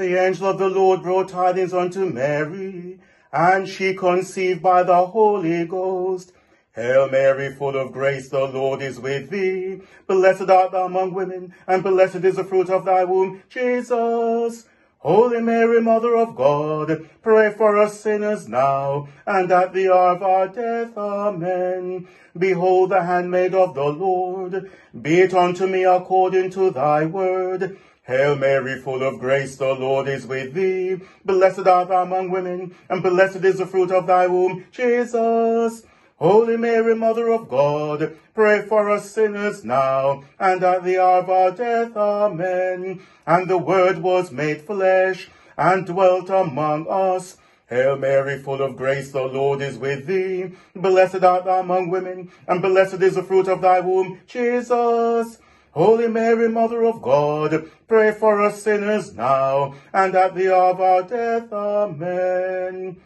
The angel of the Lord brought tidings unto Mary, and she conceived by the Holy Ghost. Hail Mary, full of grace, the Lord is with thee. Blessed art thou among women, and blessed is the fruit of thy womb, Jesus. Holy Mary, Mother of God, pray for us sinners now, and at the hour of our death. Amen. Behold the handmaid of the Lord. Be it unto me according to thy word. Hail Mary, full of grace, the Lord is with thee. Blessed art thou among women, and blessed is the fruit of thy womb, Jesus. Holy Mary, Mother of God, pray for us sinners now and at the hour of our death. Amen. And the Word was made flesh and dwelt among us. Hail Mary, full of grace, the Lord is with thee. Blessed art thou among women, and blessed is the fruit of thy womb, Jesus. Holy Mary, Mother of God, pray for us sinners now and at the hour of our death. Amen.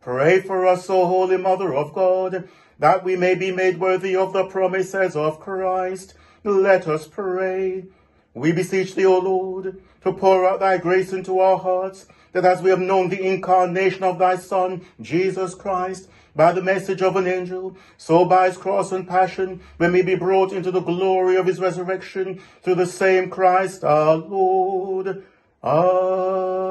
Pray for us, O Holy Mother of God, that we may be made worthy of the promises of Christ. Let us pray. We beseech thee, O Lord, to pour out thy grace into our hearts, that as we have known the incarnation of thy Son, Jesus Christ, by the message of an angel, so by his cross and passion, we may be brought into the glory of his resurrection through the same Christ our Lord. Amen.